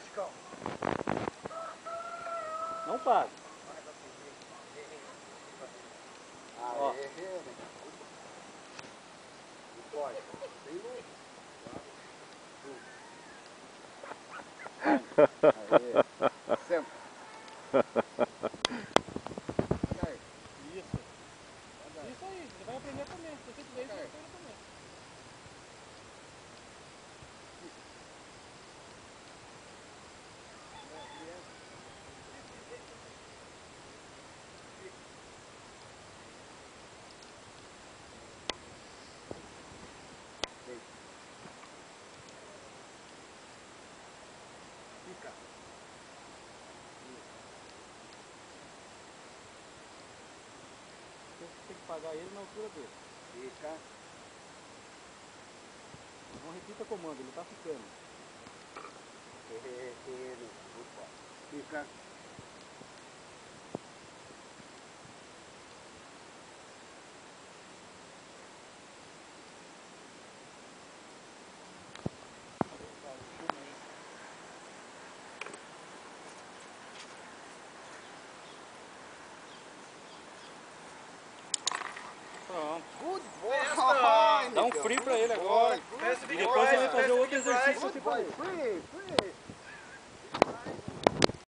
Nicão. Não paga. Ó. Aê, né? Não pode. Luz. Você tem que pagar ele na altura dele. Fica. Não repita comando, ele tá ficando. Ele. Fica. Pronto. Good boy. Dá um free pra ele agora. E depois você vai fazer outro exercício aqui pra ele. free, free.